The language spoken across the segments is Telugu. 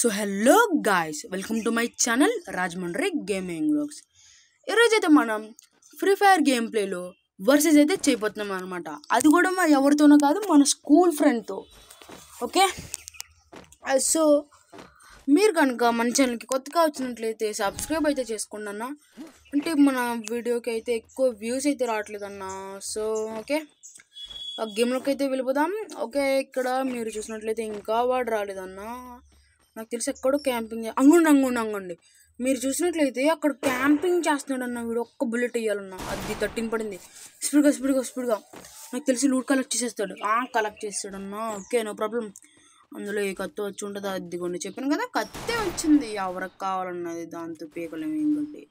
So hello guys welcome to my channel Rajahmundry gaming blogs ఈరోజైతే మనం ఫ్రీ ఫైర్ గేమ్ ప్లేలో వర్సెస్ అయితే చేయబోతున్నాం అనమాట అది కూడా మా ఎవరితోనో కాదు మన స్కూల్ ఫ్రెండ్తో ఓకే? సో మీరు కనుక మన ఛానల్కి కొత్తగా వచ్చినట్లయితే సబ్స్క్రైబ్ అయితే చేసుకోండి అన్న అంటే మన వీడియోకి అయితే ఎక్కువ వ్యూస్ అయితే రావట్లేదు అన్న సో ఓకే? ఆ గేమ్లోకి అయితే వెళ్ళిపోదాం. ఓకే ఇక్కడ మీరు చూసినట్లయితే ఇంకా వాడు రాలేదన్నా. నాకు తెలిసి ఎక్కడో క్యాంపింగ్ అంగుండి అంగుండి అంగుండి. మీరు చూసినట్లయితే అక్కడ క్యాంపింగ్ చేస్తున్నాడు అన్న వీడు ఒక్క బుల్లెట్ వేయాలన్న. అది థర్టీన్ పడింది. స్పీడ్గా స్పీడ్గా స్పీడ్గా. నాకు తెలిసి లూట్ కలెక్ట్ చేసేస్తాడు. ఆ కలెక్ట్ చేస్తాడన్న. ఓకే నో ప్రాబ్లం అందులో ఏ కత్తి వచ్చి ఉంటుందో అది కొన్ని చెప్పాను కదా కత్తే వచ్చింది. ఎవరికి కావాలన్నది దాంతో పీకలేము ఇంకోటి.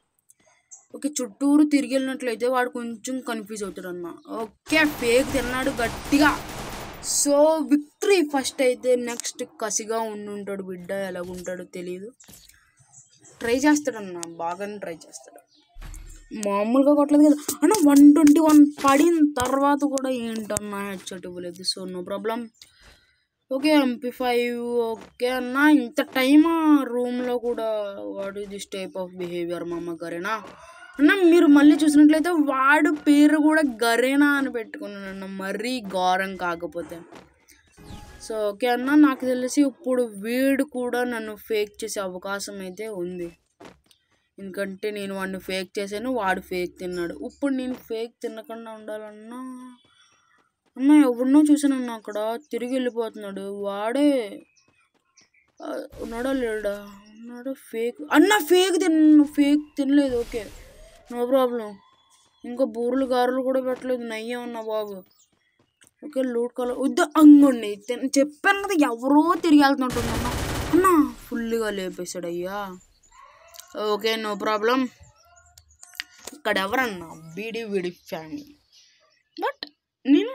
ఓకే చుట్టూరు తిరిగి వెళ్ళినట్లయితే వాడు కొంచెం కన్ఫ్యూజ్ అవుతాడు అన్న ఓకే ఫేక్ తిన్నాడు గట్టిగా. సో విక్టరీ ఫస్ట్ అయితే నెక్స్ట్ కసిగా ఉండి ఉంటాడు బిడ్డ ఎలాగుంటాడో తెలియదు ట్రై చేస్తాడన్న బాగానే ట్రై చేస్తాడు. మామూలుగా కొట్టలేదు కదా. అన్న వన్ ట్వంటీ వన్ పడిన తర్వాత కూడా ఏంటన్నా హెడ్సెట్ ఇవ్వలేదు. So no problem okay MP five okay అన్న. ఇంత టైమా రూమ్లో కూడా what is this type of behaviour మా అమ్మగారేనా? అన్న మీరు మళ్ళీ చూసినట్లయితే వాడు పేరు కూడా గరేనా అని పెట్టుకున్నాను అన్న మరీ ఘోరం కాకపోతే. సో ఓకే అన్న నాకు తెలిసి ఇప్పుడు వీడు కూడా నన్ను ఫేక్ చేసే అవకాశం అయితే ఉంది. ఎందుకంటే నేను వాడిని ఫేక్ చేశాను వాడు ఫేక్ తిన్నాడు. ఇప్పుడు నేను ఫేక్ తినకుండా ఉండాలన్నా అన్న ఎవరినో చూసానన్న అక్కడ తిరిగి వెళ్ళిపోతున్నాడు. వాడే ఉన్నాడా లేడా? ఉన్నాడా ఫేక్ అన్న ఫేక్ తిన్న ఫేక్ తినలేదు ఓకే నో ప్రాబ్లం. ఇంకా బూరెలు గారెలు కూడా పెట్టలేదు. నయ్యం అన్న బాబు. ఓకే లూట్ కలర్ వద్దు అంగుండి. చెప్పాను కదా ఎవరో తిరిగి వెళ్తున్నట్టుంది అన్న. అన్న ఫుల్గా లేపేశాడు అయ్యా. Okay no problem. ఇక్కడ ఎవరన్నా బీడి వీడి ఫ్యామిలీ బట్ నేను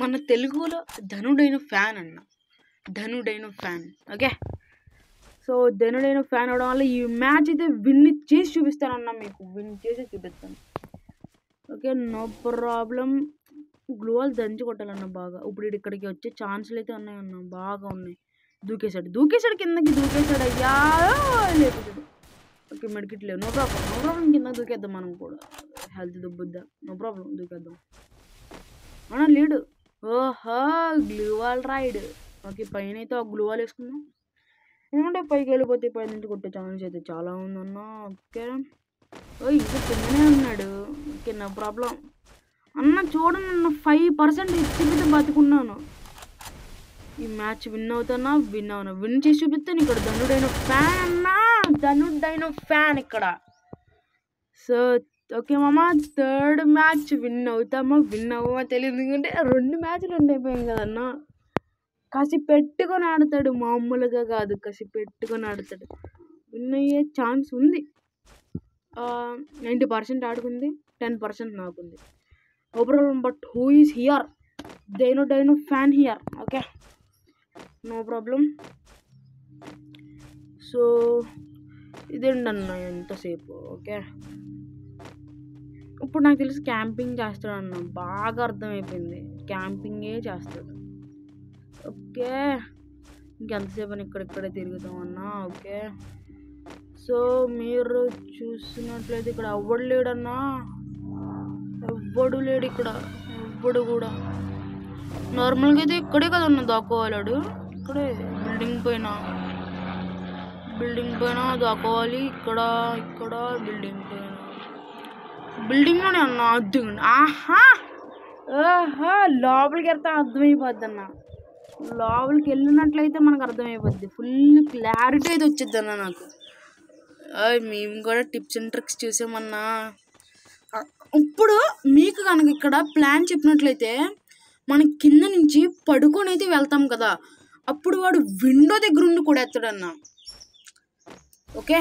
మన తెలుగులో ధనుడైన ఫ్యాన్ అన్న. ధనుడైన ఫ్యాన్. ఓకే? సో ధనుడైన ఫ్యాన్ అవడం వల్ల ఈ మ్యాచ్ అయితే విన్ చేసి చూపిస్తానన్నా మీకు. విన్ చేసి చూపిస్తాను. ఓకే నో ప్రాబ్లం గ్లోవల్ దంచి కొట్టాలన్న బాగా. ఇప్పుడు ఇక్కడికి వచ్చే ఛాన్సులు అయితే ఉన్నాయన్న బాగా ఉన్నాయి. దూకేశాడు. దూకేశాడు కిందకి దూకేశాడు అయ్యా! లేకపోతే ఓకే మెడికిట్ లేవు. నో ప్రాబ్లం నో ప్రాబ్లం కింద దూకేద్దాం మనం కూడా. హెల్త్ దుబ్బుద్దా. నో ప్రాబ్లం దూకేద్దాం. అన్న లీడు? ఓహో గ్లూవాల్ రైడ్. ఓకే పైన అయితే ఆ గ్లూవాల్ వేసుకుందాం. ఎందుకంటే పైకి వెళ్ళిపోతే పై నుంచి కొట్టే ఛాన్స్ అయితే చాలా ఉందన్న ఓకే. ఓ ఇంకా కిందనే ఉన్నాడు. ఓకే నా ప్రాబ్లం అన్న చూడండి అన్న ఫైవ్ పర్సెంట్ ఇచ్చిపోతే బతుకున్నాను. ఈ మ్యాచ్ విన్ అవుతానా? విన్ అవునా? విన్ చేసి చూపిస్తాను ఇక్కడ ధనుడైన ఫ్యాన్ అన్నా. ధనుడైన ఫ్యాన్ ఇక్కడ. సో ఓకే మామ థర్డ్ మ్యాచ్ విన్ అవుతామా? విన్ అవ్వమా? తెలియదు. ఎందుకంటే రెండు మ్యాచ్లు ఉండిపోయాం కదన్నా. కసి పెట్టుకొని ఆడతాడు మామూలుగా కాదు. కసి పెట్టుకొని ఆడతాడు విన్ అయ్యే ఛాన్స్ ఉంది. నైంటీ పర్సెంట్ ఆడుకుంది. టెన్ పర్సెంట్ నాకుంది. Overall problem but who is here dino dino fan here okay no problem so ఇదేంటన్న ఎంతసేపు? ఓకే ఇప్పుడు నాకు తెలిసి క్యాంపింగ్ చేస్తాడు అన్న బాగా అర్థమైపోయింది. క్యాంపింగే చేస్తాడు. ఓకే. ఇంకెంతసేపు అని ఇక్కడిక్కడే తిరుగుతాం అన్నా? ఓకే. సో మీరు చూసినట్లయితే ఇక్కడ ఎవ్వడు లేడన్నా? ఎవ్వడు లేడు ఇక్కడ. ఎవ్వడు కూడా. నార్మల్గా అయితే ఇక్కడే కదా ఉన్నా దాక్కోవాలాడు ఇక్కడే బిల్డింగ్ పైన. బిల్డింగ్ పైన దాక్కోవాలి ఇక్కడ ఇక్కడ బిల్డింగ్ పైన. బిల్డింగ్లోనే అన్న? అర్థం ఆహా! ఆహా! లోపలికి వెళ్తే అర్థమైపోద్ది అన్న. లోపలికి వెళ్ళినట్లయితే మనకు అర్థమైపోద్ది ఫుల్ క్లారిటీ అయితే వచ్చింది అన్న నాకు మేము కూడా టిప్స్ అండ్ ట్రిక్స్ చూసామన్నా. ఇప్పుడు మీకు కనుక ఇక్కడ ప్లాన్ చెప్పినట్లయితే మనం కింద నుంచి పడుకొని అయితే వెళ్తాం కదా. అప్పుడు వాడు విండో దగ్గర ఉండి కూడా ఎత్తాడన్న. ఓకే?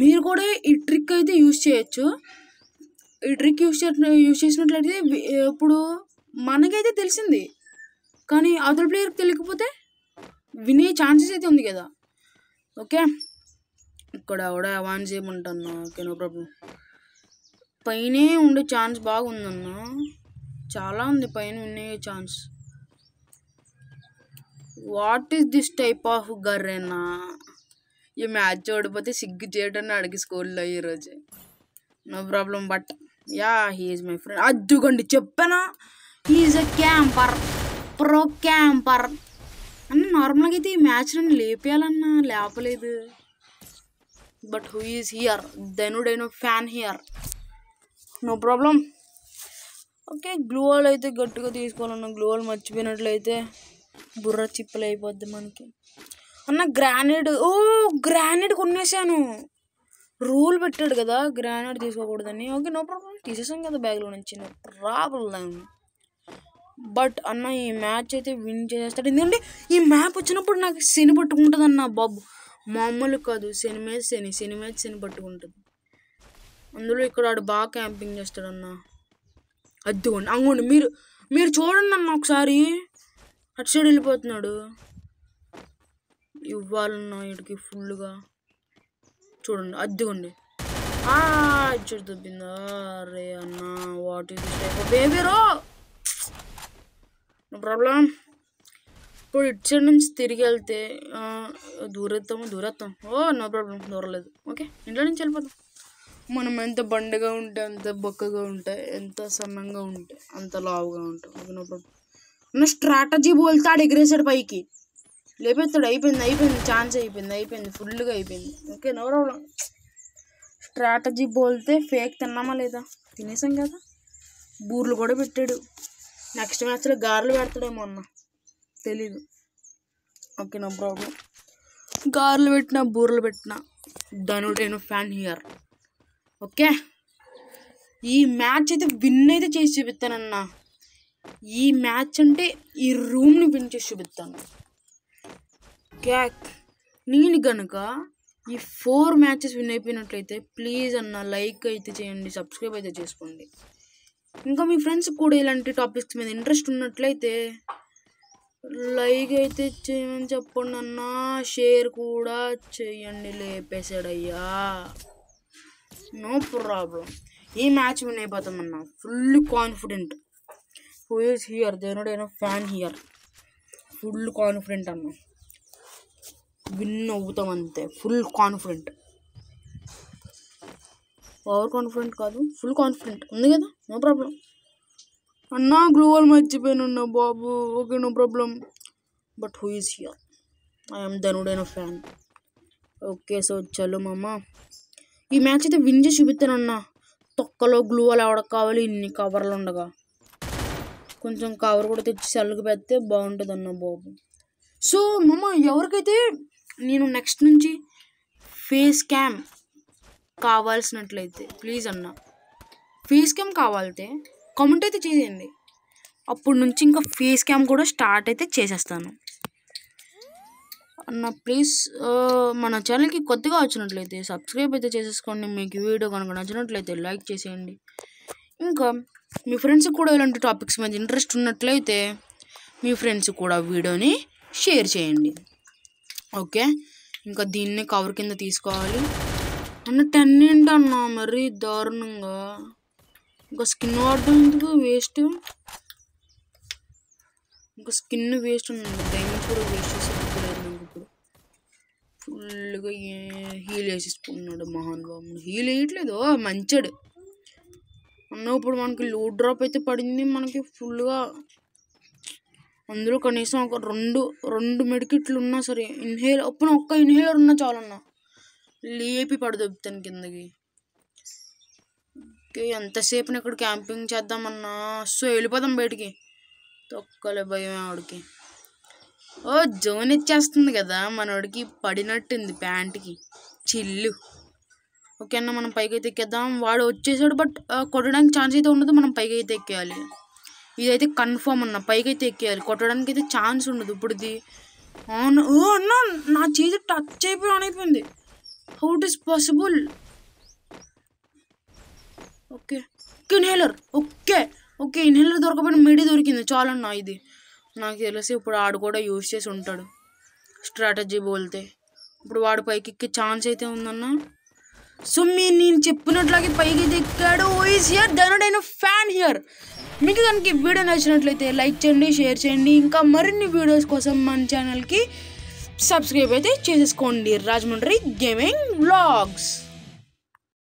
మీరు కూడా ఈ ట్రిక్ అయితే యూజ్ చేయొచ్చు. ఈ ట్రిక్ యూజ్ చే యూజ్ చేసినట్లయితే ఇప్పుడు మనకైతే తెలిసింది. కానీ అవతల ప్లేయర్కి తెలియకపోతే వినే ఛాన్సెస్ అయితే ఉంది కదా. ఓకే ఇక్కడ కూడా అవాన్ చేయమంటున్నా ఓకే నో ప్రాబ్లం పైనే ఉండే ఛాన్స్ బాగుందన్న. చాలా ఉంది పైన ఉండే chance what is this type of గర్రేనా? ఈ మ్యాచ్ ఓడిపోతే సిగ్గు చేయడం అడిగి స్కూల్లో ఈరోజు no problem but ya he is my friend అద్దుకోండి చెప్పానా? He is a camper pro. Camper అన్న నార్మల్గా అయితే ఈ మ్యాచ్ నన్ను లేపేయాలన్నా? లేపలేదు. But who is here. ధనుడైన fan here. No problem. Okay gloo wall అయితే గట్టిగా తీసుకోవాలన్న గ్లూవాల్ మర్చిపోయినట్లయితే బుర్ర చిప్పలు అయిపోద్ది మనకి. అన్న గ్రానైడ్ ఓ గ్రానైడ్ కొనేసాను రూల్ పెట్టాడు కదా గ్రానైడ్ తీసుకోకూడదని. Okay no problem. తీసేసాం కదా బ్యాగ్లో నుంచి. No problem. బట్ అన్న ఈ మ్యాచ్ అయితే విన్ చేసేస్తాడు. ఎందుకంటే ఈ మ్యాప్ వచ్చినప్పుడు నాకు శని పట్టుకుంటుంది అన్న బాబు. మామూలు కాదు. శని మీద శని శని మీద శని పట్టుకుంటుంది. అందులో ఇక్కడ ఆడు బాగా క్యాంపింగ్ చేస్తాడన్న. అద్దుకోండి. అంగోండి మీరు మీరు చూడండి అన్న ఒకసారి. అటు సైడ్ వెళ్ళిపోతున్నాడు. ఇవ్వాలన్న వీడికి ఫుల్గా చూడండి అద్దుకోండి. ఆ ఇచ్చాడు దొబ్బిందా? అరే అన్న వాట్ ఇస్ బేబీరో నో ప్రాబ్లం? ఇప్పుడు ఇటు సైడ్ నుంచి తిరిగి వెళ్తే దూరెత్తాము దూరెత్తాం ఓ నో ప్రాబ్లం దూరలేదు. ఓకే ఇంట్లో నుంచి వెళ్ళిపోతాం మనం ఎంత బండగా ఉంటే అంత బొక్కగా ఉంటే ఎంత సన్నంగా ఉంటే అంత లావుగా ఉంటాం. Okay no problem. నా స్ట్రాటజీ బోల్తాడు ఎగిరేసాడు పైకి. లేపేస్తాడు. అయిపోయింది అయిపోయింది. ఛాన్స్ అయిపోయింది అయిపోయింది. ఫుల్గా అయిపోయింది. Okay no problem. స్ట్రాటజీ బోల్తే ఫేక్ తిన్నామా లేదా? తినేసాం కదా. బూర్లు కూడా పెట్టాడు. నెక్స్ట్ మ్యాచ్లో గారెలు పెడతాడేమో అన్న. తెలీదు. Okay no problem. గారెలు పెట్టిన పెట్టినా పెట్టిన నేను ఫ్యాన్ హియర్ ఓకే? ఈ మ్యాచ్ అయితే విన్ అయితే చేసి చూపిస్తానన్నా. ఈ మ్యాచ్ అంటే ఈ రూమ్ని విన్ చేసి చూపిస్తాను. క్యాక్ నేను కనుక ఈ ఫోర్ మ్యాచెస్ విన్ అయిపోయినట్లయితే ప్లీజ్ అన్న లైక్ అయితే చేయండి సబ్స్క్రైబ్ అయితే చేసుకోండి. ఇంకా మీ ఫ్రెండ్స్ కూడా ఇలాంటి టాపిక్స్ మీద ఇంట్రెస్ట్ ఉన్నట్లయితే లైక్ అయితే చేయమని చెప్పండి అన్న. షేర్ కూడా చేయండి లేపేశాడయ్యా. No problem. ఈ match win అయిపోతామన్న full confident. Who is here? దేనుడైన fan here. Full confident అన్న. విన్ అవుతాం అంతే. Full confident. ఓవర్ కాన్ఫిడెంట్ కాదు ఫుల్ కాన్ఫిడెంట్. ఉంది కదా? No problem. అన్నా గ్లోవల్ మర్చిపోయాను బాబు. Okay no problem. But who is here? I'm ధనుడైన fan. Okay so చలో మామ. ఈ మ్యాచ్ అయితే విన్ చేసి చూపిస్తానన్నా తొక్కలో గ్లూవల్ ఎవడ కావాలి? ఇన్ని కవర్లు ఉండగా. కొంచెం కవర్ కూడా తెచ్చి చల్లకి పెడితే బాగుంటుంది అన్న బాబు. సో మామ ఎవరికైతే నేను నెక్స్ట్ నుంచి ఫేస్ క్యామ్ కావాల్సినట్లయితే ప్లీజ్ అన్న. ఫేస్ క్యామ్ కావాలితే కామెంట్ అయితే చేయండి. అప్పటి నుంచి ఇంకా ఫేస్ క్యామ్ కూడా స్టార్ట్ అయితే చేసేస్తాను. అన్న ప్లీజ్ మన ఛానల్కి కొత్తగా వచ్చినట్లయితే సబ్స్క్రైబ్ అయితే చేసేసుకోండి. మీకు వీడియో కనుక నచ్చినట్లయితే లైక్ చేసేయండి. ఇంకా మీ ఫ్రెండ్స్కి కూడా ఇలాంటి టాపిక్స్ మీద ఇంట్రెస్ట్ ఉన్నట్లయితే మీ ఫ్రెండ్స్ కూడా వీడియోని షేర్ చేయండి. ఓకే? ఇంకా దీన్ని కవర్ కింద తీసుకోవాలి. అన్న టెన్ ఏంటన్నా మరి దారుణంగా? ఇంకా స్కిన్ వాడడం ఎందుకు వేస్ట్ ఇంకా స్కిన్ వేస్ట్ ఉంది డైమండ్ కూడా వేస్ట్ చేసేది ఇప్పుడు. ఫుల్గా హీల్ వేసేసుకున్నాడు మహాన్ బాబు. హీల్ వేయట్లేదు మంచాడు. అన్న ఇప్పుడు మనకి లోడ్ డ్రాప్ అయితే పడింది మనకి ఫుల్గా అందులో కనీసం ఒక రెండు రెండు మెడికిట్లు ఉన్నా సరే ఇన్హేల్ అప్పుడు ఒక్క ఇన్హేలర్ ఉన్నా చాలన్నా. లేపి పడదొబ్బుతాను కిందకి. ఓకే ఎంతసేపు ఇక్కడ క్యాంపింగ్ చేద్దామన్నా? సో వెళ్ళిపోదాం బయటికి. తొక్కలే భయం ఆవిడకి. ఓ జోన్ ఇచ్చేస్తుంది కదా మనోడికి పడినట్టుంది ప్యాంట్కి. చిల్లు. ఓకే అన్న మనం పైకి అయితే ఎక్కేద్దాం. వాడు వచ్చేసాడు బట్ కొట్టడానికి ఛాన్స్ అయితే ఉండదు. మనం పైకి అయితే ఎక్కేయాలి. ఇదైతే కన్ఫర్మ్ అన్న పైకి అయితే ఎక్కేయాలి. కొట్టడానికి అయితే ఛాన్స్ ఉండదు ఇప్పుడుది. అవును. ఓ అన్న నా చేతి టచ్ అయిపోయి ఆన్ అయిపోయింది. How it is possible okay inhaler okay okay inhaler దొరకపోయిన మిడి దొరికింది. చాలన్నా ఇది. నాకు తెలిసి ఇప్పుడు ఆడు కూడా యూజ్ చేసి ఉంటాడు. స్ట్రాటజీ బోల్తే. ఇప్పుడు వాడు పైకి ఎక్కే ఛాన్స్ అయితే ఉందన్న. సో మీరు నేను చెప్పినట్లాగే పైకి దిక్కాడు ఎక్కాడు ఓయిస్ హియర్ అయిన ఫ్యాన్ హియర్ మీకు కనుక ఈ వీడియో నచ్చినట్లయితే లైక్ చేయండి షేర్ చేయండి. ఇంకా మరిన్ని వీడియోస్ కోసం మన ఛానల్కి సబ్స్క్రైబ్ అయితే చేసేసుకోండి. Rajahmundry gaming vlogs